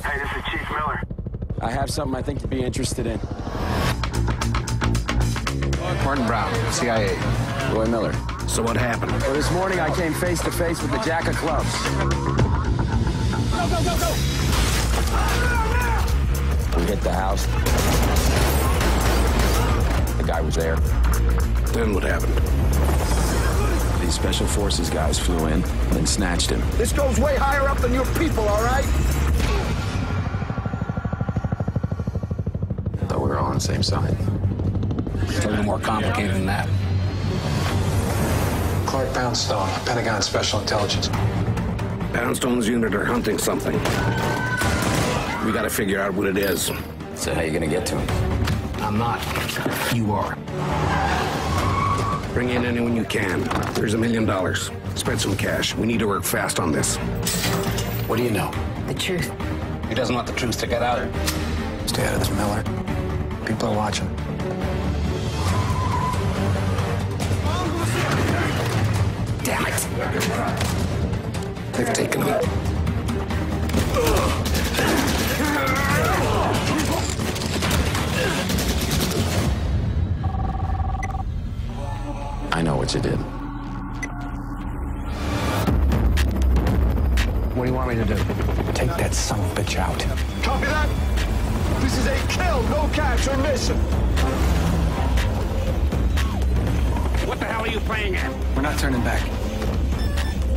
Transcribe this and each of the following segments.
Hey, this is Chief Miller. I have something I think you'd be interested in. Martin Brown, CIA. Roy Miller. So what happened? Well, this morning I came face to face with the Jack of Clubs. Go, go, go, go! We hit the house. The guy was there. Then what happened? These special forces guys flew in and snatched him. This goes way higher up than your people, all right? Same side. It's a little more complicated than that. Clark Poundstone, Pentagon Special Intelligence. Poundstone's unit are hunting something. We gotta figure out what it is. So how you gonna get to him? I'm not. You are. Bring in anyone you can. There's a million dollars. Spread some cash. We need to work fast on this. What do you know? The truth. He doesn't want the truth to get out. Stay out of this, Miller. People are watching. Damn it! They've taken him. I know what you did. What do you want me to do? Take that son of a bitch out. Copy that? This is a kill, no capture mission. What the hell are you playing at? We're not turning back.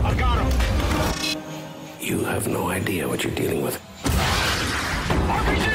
I got him. You have no idea what you're dealing with. RPG!